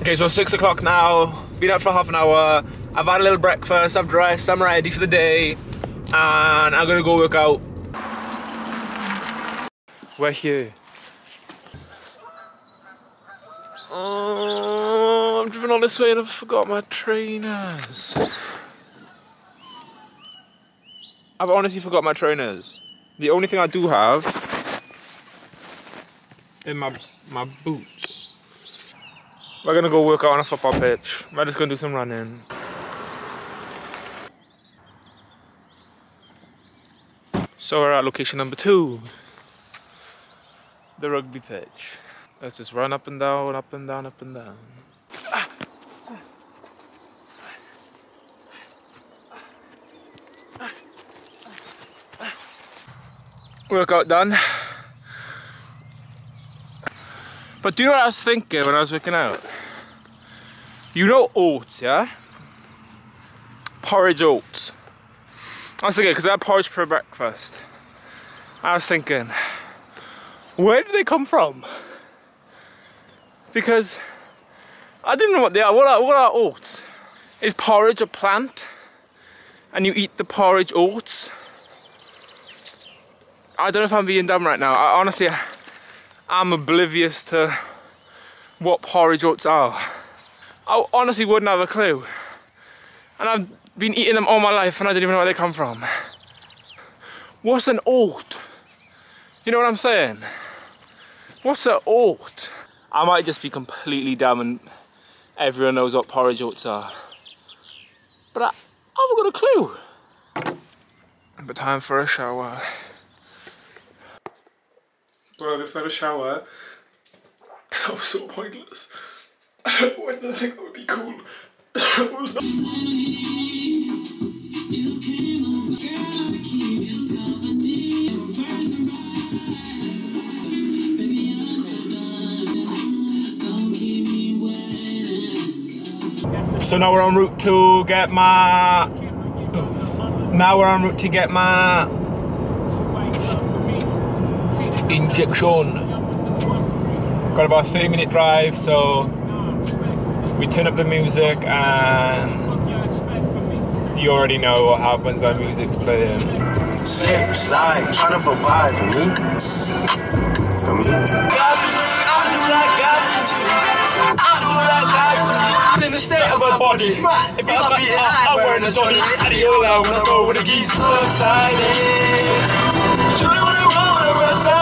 Okay, so six o'clock now, been out for half an hour, I've had a little breakfast, I've dressed, I'm ready for the day, and I'm gonna go work out. We're here. Oh, I'm driven all this way and I forgot my trainers. I've honestly forgot my trainers. The only thing I do have in my my boots. We're gonna go work out on a football pitch. We're just gonna do some running. So we're at location number two. The rugby pitch. Let's just run up and down, up and down, up and down. Workout done. But do you know what I was thinking when I was working out? You know oats, yeah? Porridge oats. I was thinking, because I had porridge for breakfast. I was thinking, where do they come from? Because I didn't know what they are. What are, what are oats? Is porridge a plant? And you eat the porridge oats? I don't know if I'm being dumb right now. I honestly, I'm oblivious to what porridge oats are. I honestly wouldn't have a clue. And I've been eating them all my life and I didn't even know where they come from. What's an oat? You know what I'm saying? What's an oat? I might just be completely dumb and everyone knows what porridge oats are. But I, I haven't got a clue. But time for a shower. Had a shower. That was so pointless. when did I think that would be cool? was. So now we're en route to get my. Now we're en route to get my injection. Got about a 30 minute drive, so we turn up the music and you already know what happens when music's playing. Slip, slide, trying to provide for me. For me. In the state of my body. If I beat it, I'm wearing a Johnny Adiola when I roll with a geese. So silent. Show me what I want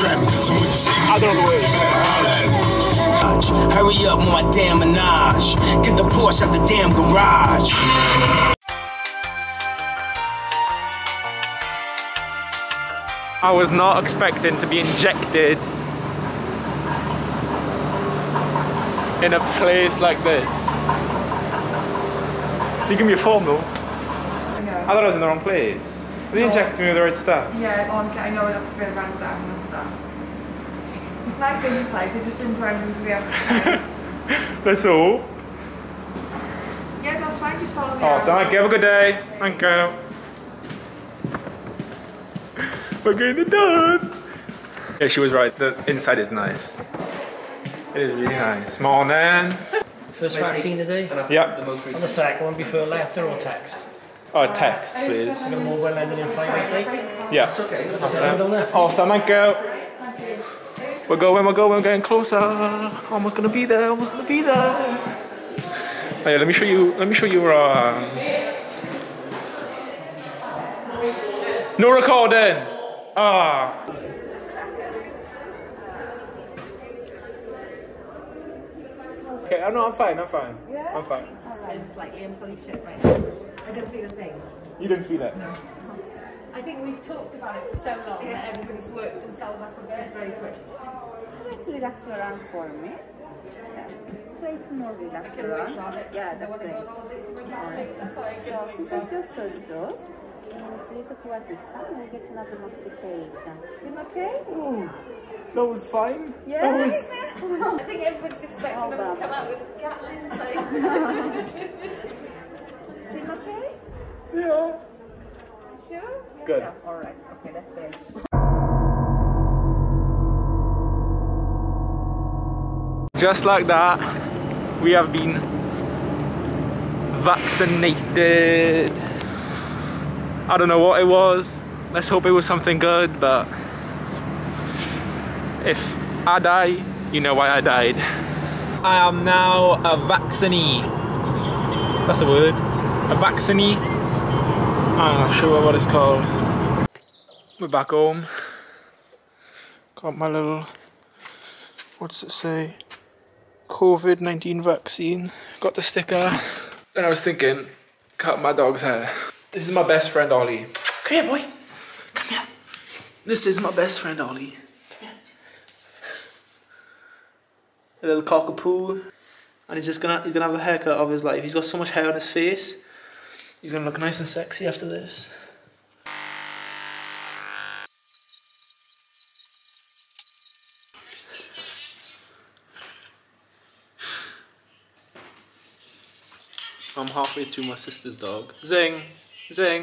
trap. So when you see me, I don't know. Hurry up, my damn. Get the Porsche out the damn garage. I was not expecting to be injected in a place like this. You give me a form though. I. I thought I was in the wrong place. They No. injected me with the right stuff. Yeah, honestly, I know it looks a bit random and stuff. It's nice inside, they just didn't do anything to the outside. Let's all. yeah, that's fine, just follow me. Oh, out. so thank you. Have a good day. Thank you. We're getting it done. Yeah, she was right. The inside is nice. It is really nice. Small Morning. First vaccine today. Yep. On the second one, before letter or text. Oh, text, please. Mobile ending in 588. Yeah. Send them Awesome. down there. Awesome. Thank you. We're going. We're going. We're getting closer. Almost gonna be there. Almost gonna be there. Oh, yeah, let me show you. Let me show you. Um, no recording. Ah. Okay, I'm no, I'm fine. I'm fine. Yeah? I'm fine. Just turn slightly and fully shit right now. I don't feel a thing. You didn't feel it. I think we've talked about it for so long that everybody's worked themselves up a bit. Very quick. Try to relax around for me. Yeah. Try to more relax I can wait around. on it Yeah, because I that's great. go on holiday somewhere Alright. That's So since it's your first dose, and it's the sun, we get another notification. Is okay? Oh, that was fine. Yeah. That was... I think everyone's expecting them to come out with a Gatling face. Is okay? Yeah. Sure? Yeah, Good. Yeah. All right. Okay, that's fair. Just like that, we have been vaccinated. I don't know what it was. Let's hope it was something good, but if I die, you know why I died. I am now a vaccinee. That's a word. A vaccinee. I'm not sure what it's called. We're back home. Got my little, what's it say? COVID-19 vaccine. Got the sticker. And I was thinking, cut my dog's hair. This is my best friend Ollie. Come here, boy. Come here. This is my best friend Ollie. Come here. A little cockapoo. And he's just gonna he's gonna have a haircut of his life. He's got so much hair on his face. He's gonna look nice and sexy after this. I'm halfway through my sister's dog. Zing! Zing!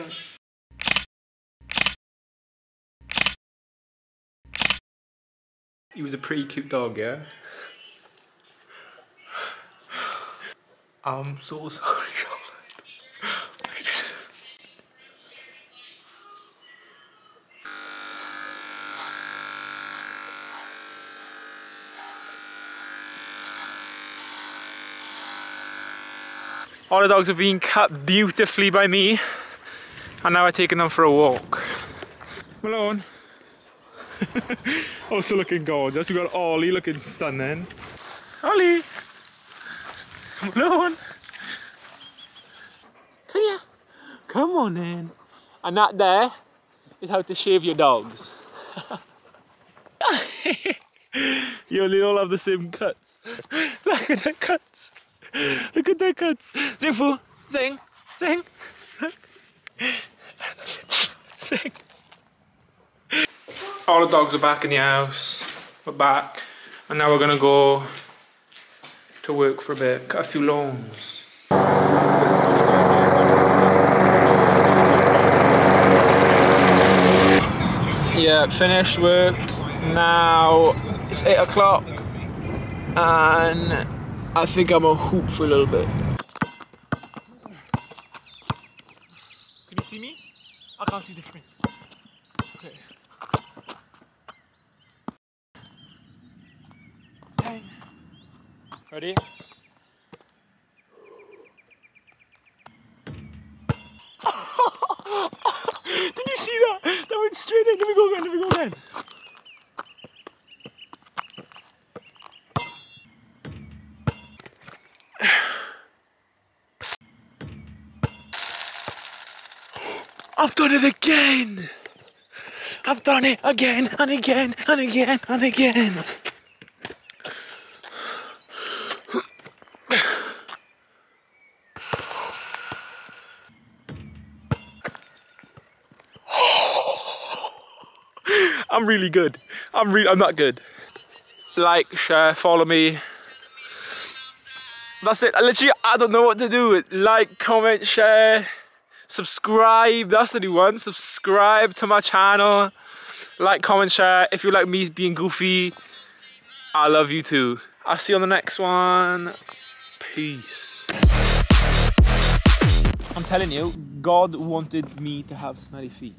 He was a pretty cute dog, yeah? I'm so sorry. All the dogs have been cut beautifully by me, and now I've taken them for a walk. Malone. also looking gorgeous. We've got Ollie looking stunning. Ollie! Malone! Come here. Come on then. And that there is how to shave your dogs. you only all have the same cuts. Look at the cuts. Look at their cuts. Zing fu. Zing. Zing. Zing. All the dogs are back in the house. We're back. And now we're gonna go to work for a bit. Cut a few lawns. Yeah, finished work. Now it's eight o'clock and I think I'm gonna hoop for a little bit. Can you see me? The screen. Okay. Bang. Ready? Did you see that? That went straight in. Let me go again. Let me go again. I've done it again! I've done it again and again and again and again. I'm really good. I'm really I'm not good. Like, share, follow me. That's it. I literally I don't know what to do. Like, comment, share subscribe that's the new one. Subscribe to my channel. Like comment share. If you like me being goofy i love you too. I'll see you on the next one. Peace. I'm telling you god wanted me to have smelly feet